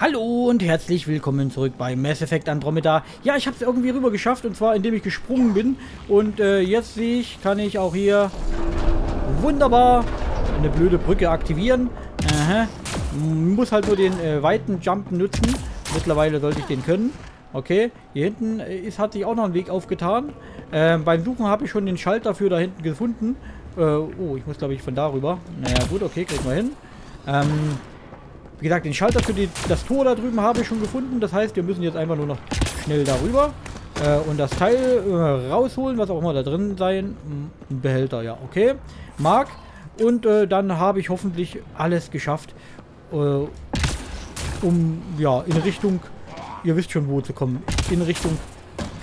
Hallo und herzlich willkommen zurück bei Mass Effect Andromeda. Ja, ich habe es irgendwie rüber geschafft und zwar indem ich gesprungen bin. Und äh, jetzt sehe ich, kann ich auch hier wunderbar eine blöde Brücke aktivieren. Aha. Muss halt nur den äh, weiten Jump nutzen. Mittlerweile sollte ich den können. Okay, hier hinten äh, ist, hat sich auch noch ein Weg aufgetan. Ähm, beim Suchen habe ich schon den Schalter für da hinten gefunden. Äh, oh, ich muss glaube ich von darüber. Naja gut, okay, kriegen wir hin. Ähm, wie gesagt, den Schalter für die, das Tor da drüben habe ich schon gefunden. Das heißt, wir müssen jetzt einfach nur noch schnell darüber äh, und das Teil äh, rausholen, was auch immer da drin sein. Ein Behälter, ja, okay. Mark. Und äh, dann habe ich hoffentlich alles geschafft, äh, um, ja, in Richtung, ihr wisst schon wo zu kommen, in Richtung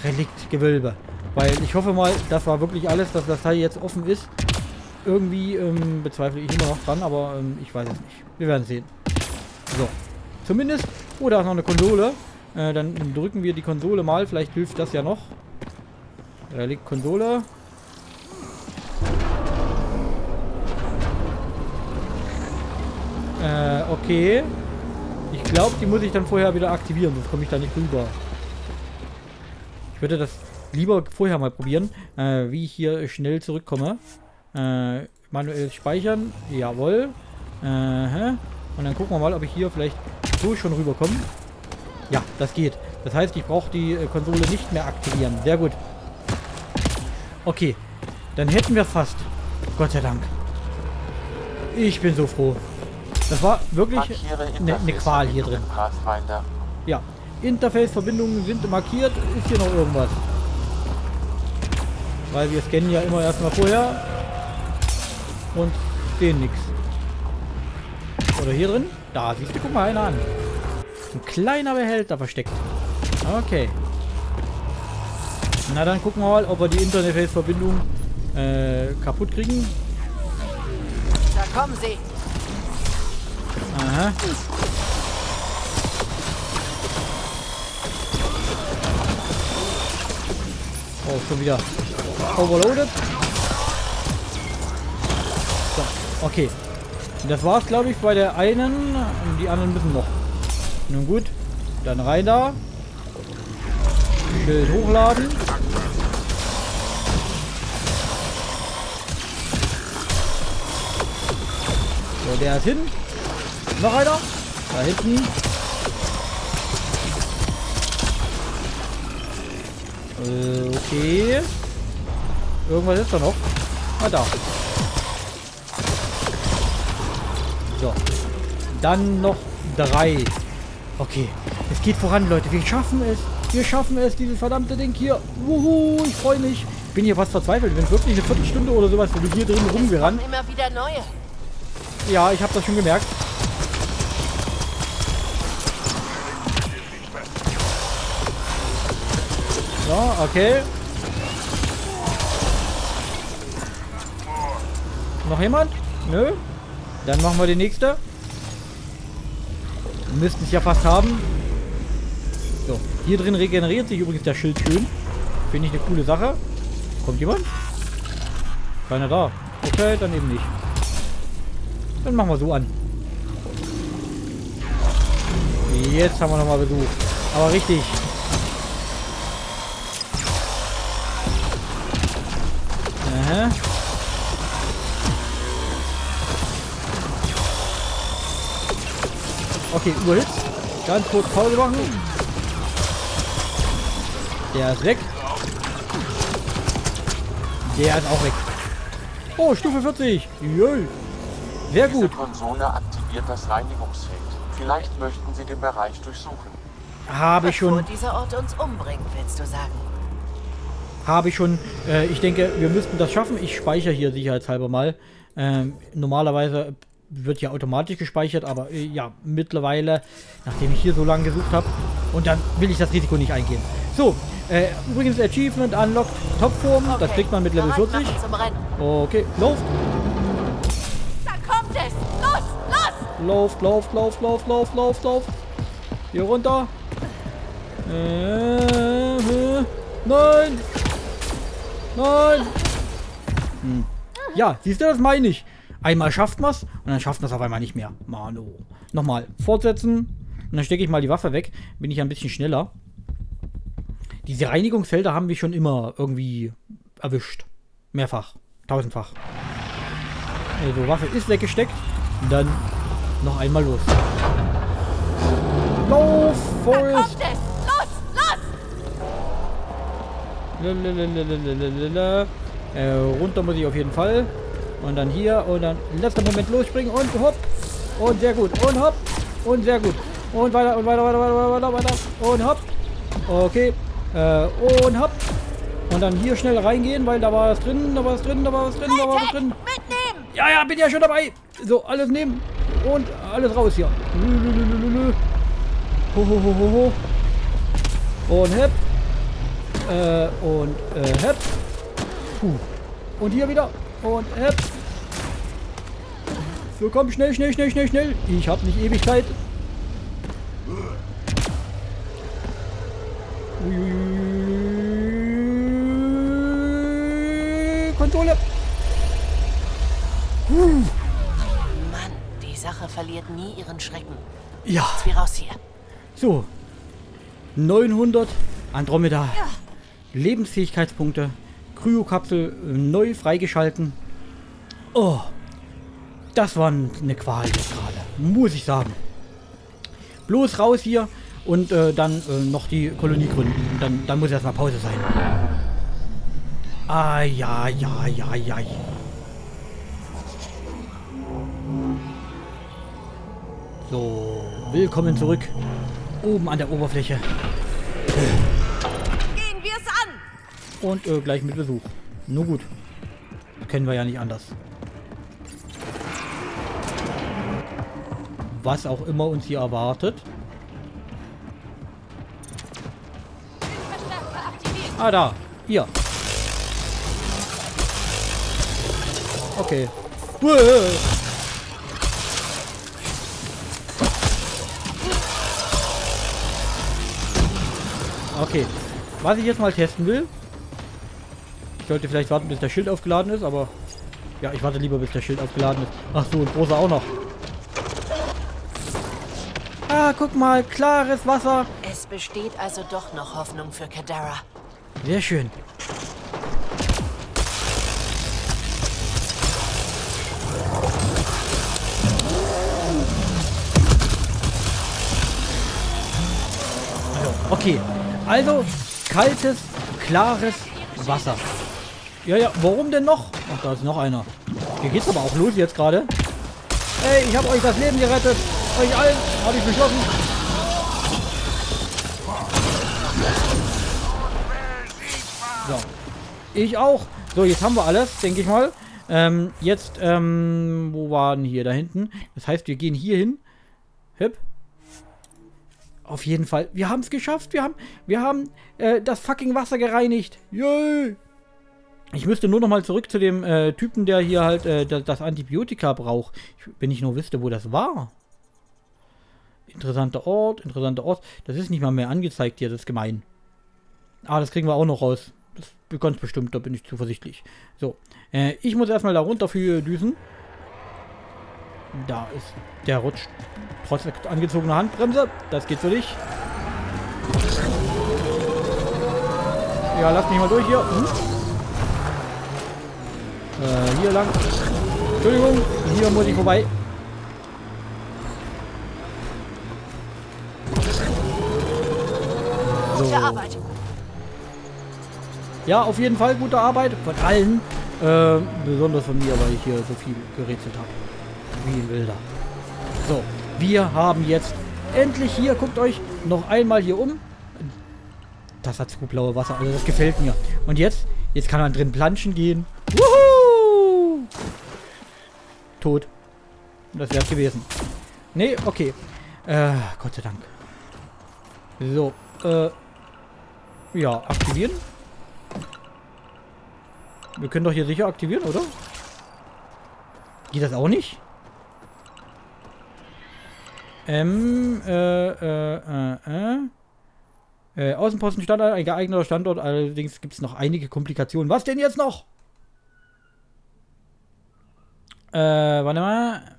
Reliktgewölbe. Weil ich hoffe mal, das war wirklich alles, dass das Teil jetzt offen ist. Irgendwie ähm, bezweifle ich immer noch dran, aber ähm, ich weiß es nicht. Wir werden sehen. So. Zumindest. Oh, da ist noch eine Konsole. Äh, dann drücken wir die Konsole mal. Vielleicht hilft das ja noch. Da liegt Konsole. Äh, okay. Ich glaube, die muss ich dann vorher wieder aktivieren, sonst komme ich da nicht rüber. Ich würde das lieber vorher mal probieren, äh, wie ich hier schnell zurückkomme. Äh, manuell speichern. Jawohl. Äh, und dann gucken wir mal, ob ich hier vielleicht so schon rüberkomme. Ja, das geht. Das heißt, ich brauche die äh, Konsole nicht mehr aktivieren. Sehr gut. Okay. Dann hätten wir fast. Gott sei Dank. Ich bin so froh. Das war wirklich eine ne Qual hier drin. Ja. Interface-Verbindungen sind markiert. Ist hier noch irgendwas? Weil wir scannen ja immer erstmal vorher. Und sehen nichts. Oder hier drin? Da, siehst du, guck mal einer an. Ein kleiner Behälter versteckt. Okay. Na dann gucken wir mal, ob wir die Interface-Verbindung äh, kaputt kriegen. Da kommen sie. Aha. Oh, schon wieder overloaded. So, okay. Das war's, glaube ich, bei der einen. Und die anderen müssen noch. Nun gut. Dann rein da. Schild hochladen. So, der ist hin. Noch einer. Da hinten. Äh, okay. Irgendwas ist da noch. Ah, da. So. Dann noch drei. Okay. Es geht voran, Leute. Wir schaffen es. Wir schaffen es, dieses verdammte Ding hier. Wuhu, ich freue mich. Bin hier fast verzweifelt. Bin wirklich eine Viertelstunde oder sowas, wo wir hier drin rumgerannt. Immer wieder neue. Ja, ich habe das schon gemerkt. So, okay. Noch jemand? Nö. Dann machen wir die nächste. Müssten es ja fast haben. So, hier drin regeneriert sich übrigens der Schild schön. Finde ich eine coole Sache. Kommt jemand? Keiner da. Okay, dann eben nicht. Dann machen wir so an. Jetzt haben wir nochmal Besuch. Aber richtig. Aha. Okay, überhitzt. Ganz kurz Pause machen. Der ist weg. Der ist auch weg. Oh, Stufe 40. Jöl. Sehr gut. Diese Konsole aktiviert das Reinigungsfeld. Vielleicht möchten Sie den Bereich durchsuchen. Habe ich schon. Bevor dieser Ort uns umbringt, willst du sagen? Habe ich schon. Äh, ich denke, wir müssten das schaffen. Ich speichere hier sicherheitshalber mal. Ähm, normalerweise wird ja automatisch gespeichert, aber äh, ja, mittlerweile, nachdem ich hier so lange gesucht habe, und dann will ich das Risiko nicht eingehen. So, äh, übrigens Achievement Unlocked Topform, okay. das kriegt man mit Level 40. Okay, läuft. Da kommt es! Los, los! Läuft, läuft, läuft, läuft, läuft, läuft, läuft. Hier runter. Äh, äh, nein! Nein! Hm. Ja, siehst du, das meine ich. Einmal schafft man es und dann schafft man es auf einmal nicht mehr. Mano. Nochmal. Fortsetzen. Und dann stecke ich mal die Waffe weg. Bin ich ein bisschen schneller. Diese Reinigungsfelder haben wir schon immer irgendwie erwischt. Mehrfach. Tausendfach. Also Waffe ist weggesteckt. Und dann noch einmal los. Lauf, Forrest! Los, los! Äh, runter muss ich auf jeden Fall. Und dann hier und dann letzter Moment losspringen und hopp. Und sehr gut. Und hopp. Und sehr gut. Und weiter und weiter, weiter, weiter, weiter, weiter. Und hopp. Okay. Äh, und hopp. Und dann hier schnell reingehen, weil da war was drin, da war was drin, da war was drin, da war was drin. Mitnehmen! Ja, ja, bin ja schon dabei. So, alles nehmen. Und alles raus hier. Lülülülülü. Ho, ho, ho, ho, ho. Und hepp. Äh, und äh, hepp. Puh. Und hier wieder. Und hepp. So, komm, schnell, schnell, schnell, schnell, schnell. Ich hab nicht Ewigkeit. Uiuiui. Konsole. Mann, die Sache verliert nie ihren Schrecken. Ja. Jetzt wie raus hier. So. 900 Andromeda. Lebensfähigkeitspunkte. Kryokapsel neu freigeschalten. Oh. Das war eine Qual gerade. Muss ich sagen. Bloß raus hier und äh, dann äh, noch die Kolonie gründen. Dann, dann muss erstmal Pause sein. Ah, ja, ja, ja, ja. So, willkommen zurück. Oben an der Oberfläche. Gehen wir es an! Und äh, gleich mit Besuch. Nur gut. Kennen wir ja nicht anders. Was auch immer uns hier erwartet. Ah, da. Hier. Okay. Okay. Was ich jetzt mal testen will. Ich sollte vielleicht warten, bis der Schild aufgeladen ist, aber... Ja, ich warte lieber, bis der Schild aufgeladen ist. Ach so, ein großer auch noch. Ah, guck mal, klares Wasser. Es besteht also doch noch Hoffnung für Kadara. Sehr schön. Also, okay. Also, kaltes, klares Wasser. Ja, ja, warum denn noch? Ach, da ist noch einer. Hier geht's aber auch los jetzt gerade. Ey, ich habe euch das Leben gerettet. Euch allen habe ich beschlossen. So. Ich auch. So, jetzt haben wir alles, denke ich mal. Ähm, jetzt, ähm, wo waren hier? Da hinten. Das heißt, wir gehen hier hin. Hüpp. Auf jeden Fall. Wir haben es geschafft. Wir haben, wir haben äh, das fucking Wasser gereinigt. Yay! Ich müsste nur noch mal zurück zu dem äh, Typen, der hier halt äh, das, Antibiotika braucht. Ich, wenn ich nur wüsste, wo das war. Interessanter Ort, interessanter Ort. Das ist nicht mal mehr angezeigt hier, das ist gemein. Ah, das kriegen wir auch noch raus. Das ganz bestimmt, da bin ich zuversichtlich. So, äh, ich muss erstmal da runter für düsen. Da ist der rutscht. Trotz angezogener Handbremse. Das geht für dich. Ja, lass mich mal durch hier. Hm? Äh, hier lang. Entschuldigung, hier muss ich vorbei. Gute Arbeit. Ja, auf jeden Fall gute Arbeit. Von allen. Äh, besonders von mir, weil ich hier so viel gerätselt habe. Wie ein Wilder. So, wir haben jetzt endlich hier, guckt euch noch einmal hier um. Das hat so blaue Wasser, also das gefällt mir. Und jetzt, jetzt kann man drin planschen gehen. Wuhu! Tot. Das wär's gewesen. Nee, okay. Äh, Gott sei Dank. So, äh, ja, aktivieren. Wir können doch hier sicher aktivieren, oder? Geht das auch nicht? Ähm, äh, äh, äh, äh. Äh, Außenpostenstandort, ein geeigneter Standort, allerdings gibt es noch einige Komplikationen. Was denn jetzt noch? Äh, warte mal.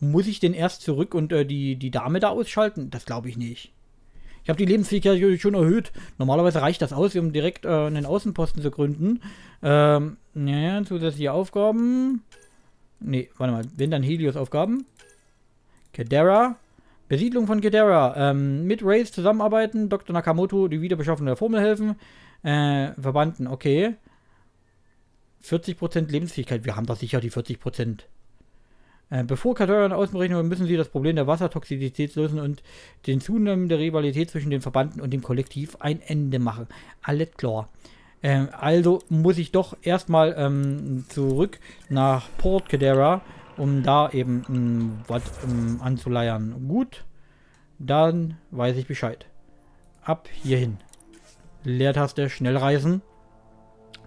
muss ich den erst zurück und äh, die, die Dame da ausschalten? Das glaube ich nicht. Ich habe die Lebensfähigkeit schon erhöht. Normalerweise reicht das aus, um direkt äh, einen Außenposten zu gründen. Ähm, ja, zusätzliche Aufgaben. Nee, warte mal. Wenn dann Helios-Aufgaben. Kedera. Besiedlung von Kedera. Ähm, mit Race zusammenarbeiten. Dr. Nakamoto die Wiederbeschaffung der Formel helfen. Äh, Verbanden, okay. 40% Lebensfähigkeit. Wir haben doch sicher die 40%. Äh, bevor Kategoren Außenberechnungen müssen sie das Problem der Wassertoxizität lösen und den zunehmenden Rivalität zwischen den Verbanden und dem Kollektiv ein Ende machen. Alles klar. Äh, also muss ich doch erstmal ähm, zurück nach Port Cadera, um da eben ähm, was ähm, anzuleiern. Gut, dann weiß ich Bescheid. Ab hierhin. Leertaste, schnell reisen.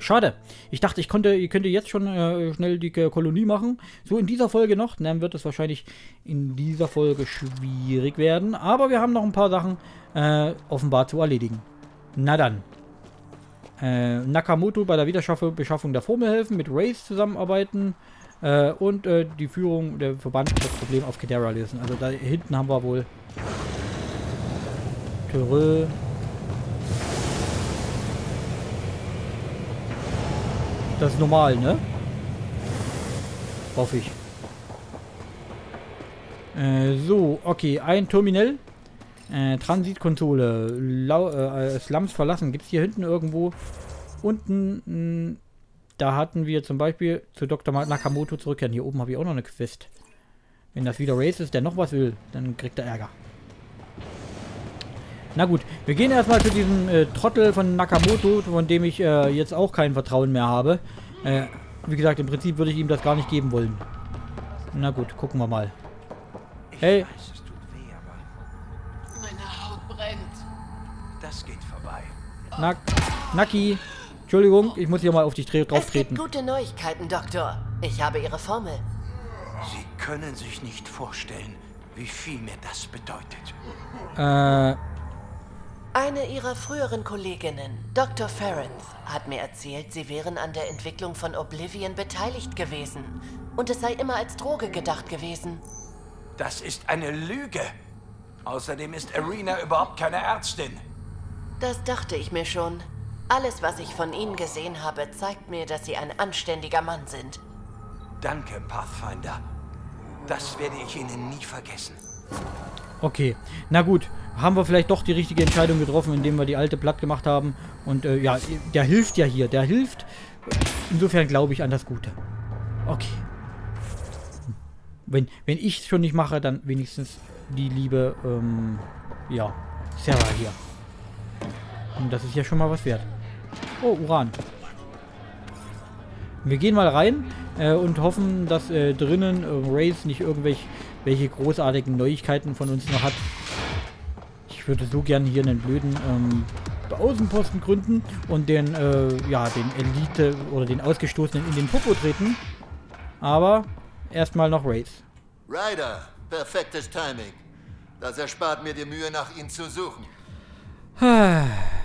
Schade. Ich dachte, ich konnte, ihr könnte jetzt schon äh, schnell die äh, Kolonie machen. So in dieser Folge noch. Dann wird es wahrscheinlich in dieser Folge schwierig werden. Aber wir haben noch ein paar Sachen äh, offenbar zu erledigen. Na dann. Äh, Nakamoto bei der Wiederbeschaffung der Formel helfen, mit Race zusammenarbeiten äh, und äh, die Führung der Verband das Problem auf Kedera lösen. Also da hinten haben wir wohl Tyrell, Das ist normal, ne? Hoffe ich. Äh, so, okay. Ein Terminal. Äh, Transitkonsole. Äh, Slums verlassen. Gibt es hier hinten irgendwo? Unten, hm, da hatten wir zum Beispiel zu Dr. Nakamoto zurückkehren. Hier oben habe ich auch noch eine Quest. Wenn das wieder Race ist, der noch was will, dann kriegt er Ärger. Na gut, wir gehen erstmal zu diesem äh, Trottel von Nakamoto, von dem ich äh, jetzt auch kein Vertrauen mehr habe. Äh, wie gesagt, im Prinzip würde ich ihm das gar nicht geben wollen. Na gut, gucken wir mal. Hey. Meine Haut brennt. Das geht vorbei. Nak Naki. Entschuldigung, ich muss hier mal auf dich drauf Es gibt treten. gute Neuigkeiten, Doktor. Ich habe Ihre Formel. Sie können sich nicht vorstellen, wie viel mir das bedeutet. Äh, Eine Ihrer früheren Kolleginnen, Dr. Ferrens, hat mir erzählt, Sie wären an der Entwicklung von Oblivion beteiligt gewesen. Und es sei immer als Droge gedacht gewesen. Das ist eine Lüge. Außerdem ist Arena überhaupt keine Ärztin. Das dachte ich mir schon. Alles, was ich von Ihnen gesehen habe, zeigt mir, dass Sie ein anständiger Mann sind. Danke, Pathfinder. Das werde ich Ihnen nie vergessen. Okay. Na gut, haben wir vielleicht doch die richtige Entscheidung getroffen, indem wir die alte platt gemacht haben. Und äh, ja, der hilft ja hier. Der hilft. Insofern glaube ich an das Gute. Okay. Wenn, wenn ich es schon nicht mache, dann wenigstens die liebe, ähm, ja, Sarah hier. Und das ist ja schon mal was wert. Oh, Uran. Wir gehen mal rein äh, und hoffen, dass äh, drinnen äh, Race nicht irgendwelche welche großartigen Neuigkeiten von uns noch hat. Ich würde so gern hier einen blöden ähm, Außenposten gründen und den, äh, ja, den Elite oder den Ausgestoßenen in den Popo treten. Aber erstmal noch Race. Ryder, perfektes Timing. Das erspart mir die Mühe, nach ihm zu suchen.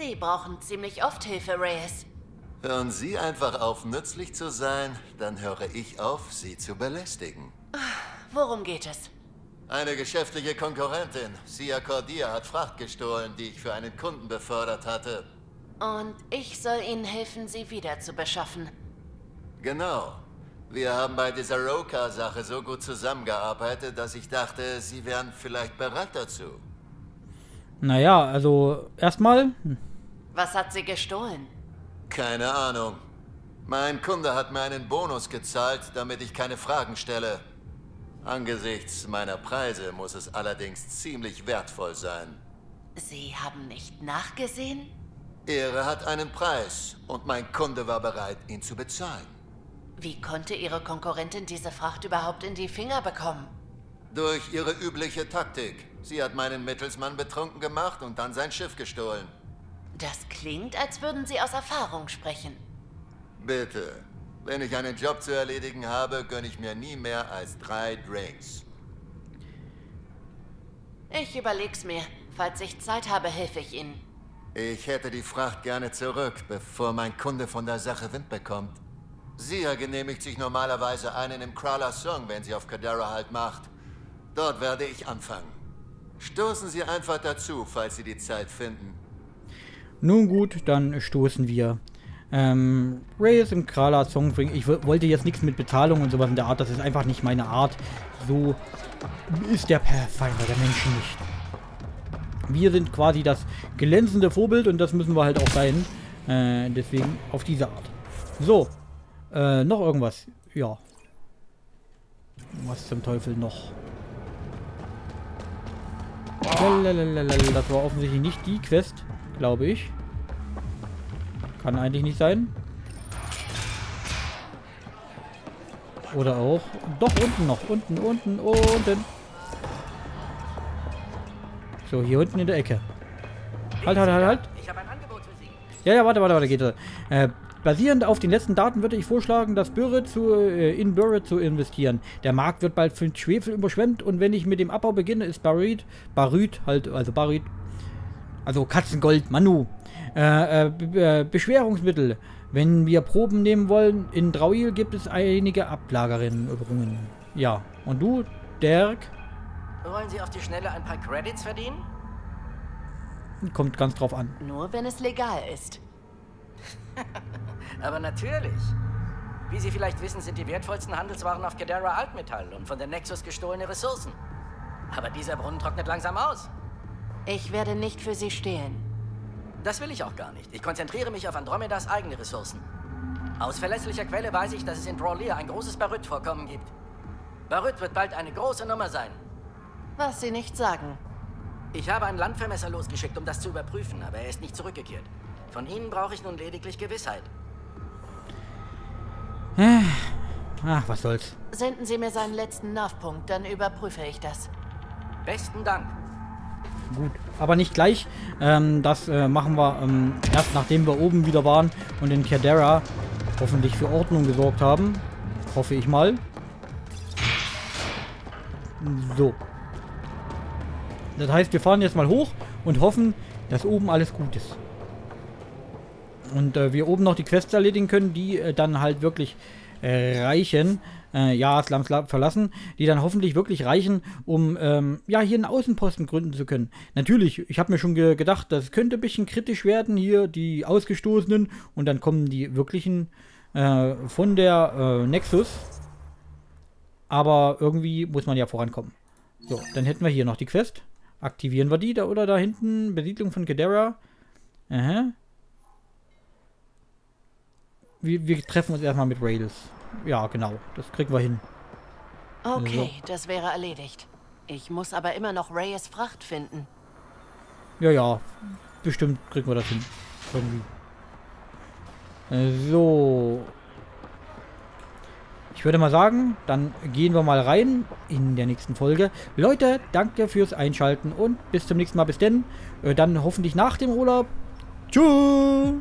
Sie brauchen ziemlich oft Hilfe, Reyes. Hören Sie einfach auf, nützlich zu sein, dann höre ich auf, Sie zu belästigen. Worum geht es? Eine geschäftliche Konkurrentin, Sia Cordia, hat Fracht gestohlen, die ich für einen Kunden befördert hatte. Und ich soll Ihnen helfen, sie wieder zu beschaffen. Genau. Wir haben bei dieser Roka-Sache so gut zusammengearbeitet, dass ich dachte, Sie wären vielleicht bereit dazu. Naja, also erstmal. Was hat sie gestohlen? Keine Ahnung. Mein Kunde hat mir einen Bonus gezahlt, damit ich keine Fragen stelle. Angesichts meiner Preise muss es allerdings ziemlich wertvoll sein. Sie haben nicht nachgesehen? Ehre hat einen Preis und mein Kunde war bereit, ihn zu bezahlen. Wie konnte Ihre Konkurrentin diese Fracht überhaupt in die Finger bekommen? Durch ihre übliche Taktik. Sie hat meinen Mittelsmann betrunken gemacht und dann sein Schiff gestohlen. Das klingt, als würden Sie aus Erfahrung sprechen. Bitte. Wenn ich einen Job zu erledigen habe, gönne ich mir nie mehr als drei Drinks. Ich überleg's mir. Falls ich Zeit habe, helfe ich Ihnen. Ich hätte die Fracht gerne zurück, bevor mein Kunde von der Sache Wind bekommt. Sia genehmigt sich normalerweise einen im Crawler Song, wenn sie auf Kadara halt macht. Dort werde ich anfangen. Stoßen Sie einfach dazu, falls Sie die Zeit finden. Nun gut, dann stoßen wir. Ähm, Ray ist im Krala Song bringen. Ich wollte jetzt nichts mit Bezahlung und sowas in der Art. Das ist einfach nicht meine Art. So ist der Pathfinder der Menschen nicht. Wir sind quasi das glänzende Vorbild und das müssen wir halt auch sein. Äh, deswegen auf diese Art. So. Äh, noch irgendwas? Ja. Was zum Teufel noch? Das war offensichtlich nicht die Quest, glaube ich. Kann eigentlich nicht sein. Oder auch. Doch, unten noch. Unten, unten, unten. So, hier unten in der Ecke. Halt, halt, halt, halt. Ja, ja, warte, warte, warte, geht. Äh, Basierend auf den letzten Daten würde ich vorschlagen, das Bürre zu, äh, in Bürre zu investieren. Der Markt wird bald für Schwefel überschwemmt und wenn ich mit dem Abbau beginne, ist Barit, Barit halt, also Barit, also Katzengold, Manu, äh, äh, Beschwerungsmittel. Wenn wir Proben nehmen wollen, in Drauil gibt es einige Ablagerungen. Ja, und du, Dirk? Wollen Sie auf die Schnelle ein paar Credits verdienen? Kommt ganz drauf an. Nur wenn es legal ist. Aber natürlich. Wie Sie vielleicht wissen, sind die wertvollsten Handelswaren auf Gedera Altmetall und von der Nexus gestohlene Ressourcen. Aber dieser Brunnen trocknet langsam aus. Ich werde nicht für Sie stehlen. Das will ich auch gar nicht. Ich konzentriere mich auf Andromedas eigene Ressourcen. Aus verlässlicher Quelle weiß ich, dass es in Brawlir ein großes Baryt-Vorkommen gibt. Baryt wird bald eine große Nummer sein. Was Sie nicht sagen. Ich habe einen Landvermesser losgeschickt, um das zu überprüfen, aber er ist nicht zurückgekehrt. Von Ihnen brauche ich nun lediglich Gewissheit. Ach, was soll's. Senden Sie mir seinen letzten Nervpunkt, dann überprüfe ich das. Besten Dank. Gut, aber nicht gleich. Ähm, das äh, machen wir ähm, erst nachdem wir oben wieder waren und in Cadera hoffentlich für Ordnung gesorgt haben. Hoffe ich mal. So. Das heißt, wir fahren jetzt mal hoch und hoffen, dass oben alles gut ist. Und äh, wir oben noch die Quests erledigen können, die äh, dann halt wirklich reichen. Äh, ja, Slums verlassen, die dann hoffentlich wirklich reichen, um ähm, ja hier einen Außenposten gründen zu können. Natürlich, ich habe mir schon ge gedacht, das könnte ein bisschen kritisch werden, hier die Ausgestoßenen und dann kommen die wirklichen äh, von der äh, Nexus. Aber irgendwie muss man ja vorankommen. So, dann hätten wir hier noch die Quest. Aktivieren wir die da oder da hinten? Besiedlung von Gedera. Aha wir, wir treffen uns erstmal mit Rails. Ja, genau. Das kriegen wir hin. Okay, so. das wäre erledigt. Ich muss aber immer noch Reyes Fracht finden. Ja, ja. Bestimmt kriegen wir das hin. Irgendwie. So. Ich würde mal sagen, dann gehen wir mal rein in der nächsten Folge. Leute, danke fürs Einschalten und bis zum nächsten Mal. Bis denn. Äh, dann hoffentlich nach dem Urlaub. Tschüss.